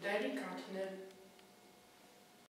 delikatny